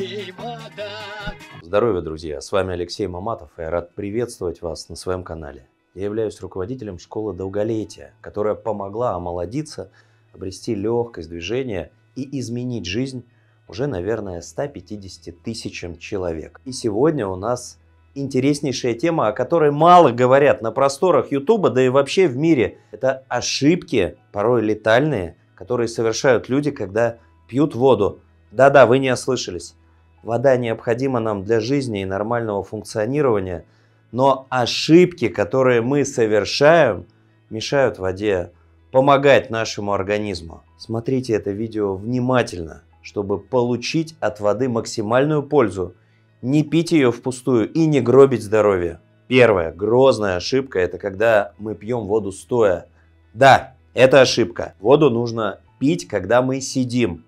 детей вода. Здоровья, друзья! С вами Алексей Маматов, и я рад приветствовать вас на своем канале. Я являюсь руководителем школы долголетия, которая помогла омолодиться, обрести легкость движения и изменить жизнь уже, наверное, 150 тысячам человек. И сегодня у нас интереснейшая тема, о которой мало говорят на просторах Ютуба, да и вообще в мире. Это ошибки, порой летальные, которые совершают люди, когда пьют воду. Да-да, вы не ослышались. Вода необходима нам для жизни и нормального функционирования, но ошибки, которые мы совершаем, мешают воде помогать нашему организму. Смотрите это видео внимательно, чтобы получить от воды максимальную пользу. Не пить ее впустую и не гробить здоровье. Первая грозная ошибка – это когда мы пьем воду стоя. Да, это ошибка. Воду нужно пить, когда мы сидим.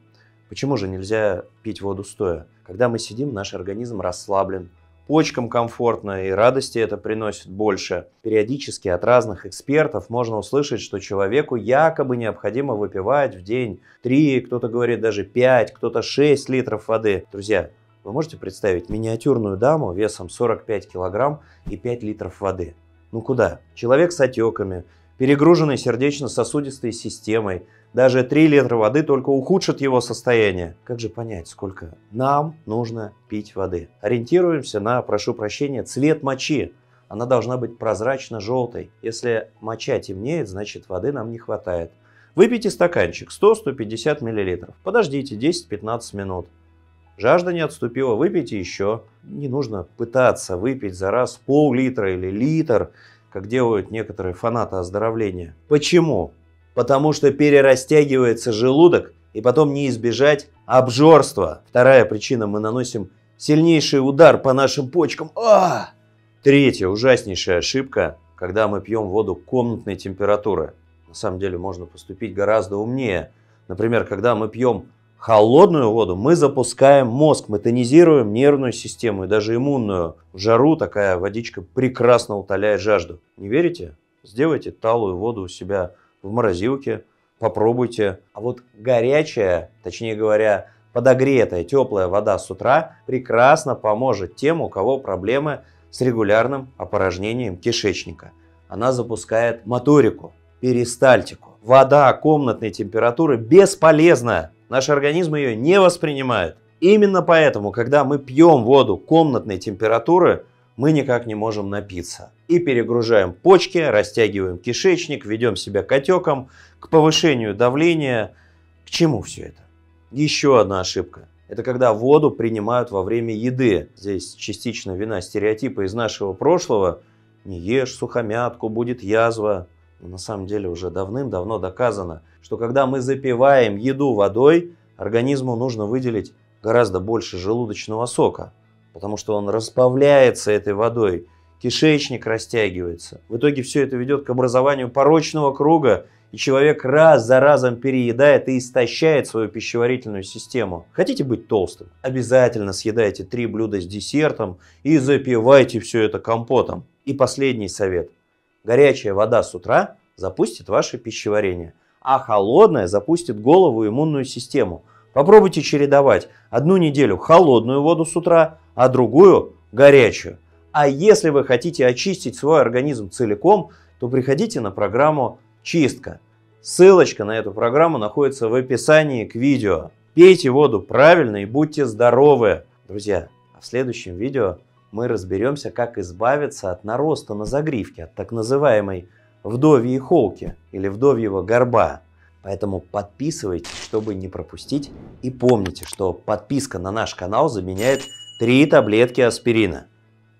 Почему же нельзя пить воду стоя? Когда мы сидим, наш организм расслаблен, почкам комфортно и радости это приносит больше. Периодически от разных экспертов можно услышать, что человеку якобы необходимо выпивать в день 3, кто-то говорит даже 5, кто-то 6 литров воды. Друзья, вы можете представить миниатюрную даму весом 45 килограмм и 5 литров воды? Ну куда? Человек с отеками, перегруженной сердечно-сосудистой системой, даже 3 литра воды только ухудшат его состояние. Как же понять, сколько нам нужно пить воды? Ориентируемся на, прошу прощения, цвет мочи. Она должна быть прозрачно-желтой. Если моча темнеет, значит воды нам не хватает. Выпейте стаканчик 100-150 мл. Подождите 10-15 минут. Жажда не отступила, выпейте еще. Не нужно пытаться выпить за раз пол-литра или литр, как делают некоторые фанаты оздоровления. Почему? потому что перерастягивается желудок и потом не избежать обжорства. Вторая причина, мы наносим сильнейший удар по нашим почкам. А! Третья ужаснейшая ошибка, когда мы пьем воду комнатной температуры. На самом деле можно поступить гораздо умнее. Например, когда мы пьем холодную воду, мы запускаем мозг, мы тонизируем нервную систему и даже иммунную. В жару такая водичка прекрасно утоляет жажду. Не верите? Сделайте талую воду у себя в морозилке, попробуйте. А вот горячая, точнее говоря, подогретая теплая вода с утра прекрасно поможет тем, у кого проблемы с регулярным опорожнением кишечника. Она запускает моторику, перистальтику. Вода комнатной температуры бесполезна. Наш организм ее не воспринимает. Именно поэтому, когда мы пьем воду комнатной температуры, мы никак не можем напиться. И перегружаем почки, растягиваем кишечник, ведем себя к отекам, к повышению давления. К чему все это? Еще одна ошибка. Это когда воду принимают во время еды. Здесь частично вина стереотипа из нашего прошлого. Не ешь сухомятку, будет язва. На самом деле уже давным-давно доказано, что когда мы запиваем еду водой, организму нужно выделить гораздо больше желудочного сока потому что он разбавляется этой водой, кишечник растягивается. В итоге все это ведет к образованию порочного круга, и человек раз за разом переедает и истощает свою пищеварительную систему. Хотите быть толстым? Обязательно съедайте три блюда с десертом и запивайте все это компотом. И последний совет. Горячая вода с утра запустит ваше пищеварение, а холодная запустит голову и иммунную систему. Попробуйте чередовать. Одну неделю холодную воду с утра, а другую горячую. А если вы хотите очистить свой организм целиком, то приходите на программу «Чистка». Ссылочка на эту программу находится в описании к видео. Пейте воду правильно и будьте здоровы. Друзья, а в следующем видео мы разберемся, как избавиться от нароста на загривке, от так называемой вдовьей холки или вдовьего горба. Поэтому подписывайтесь, чтобы не пропустить. И помните, что подписка на наш канал заменяет три таблетки аспирина.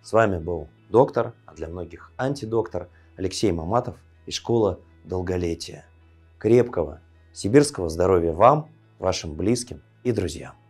С вами был доктор, а для многих антидоктор Алексей Маматов из школы долголетия. Крепкого сибирского здоровья вам, вашим близким и друзьям.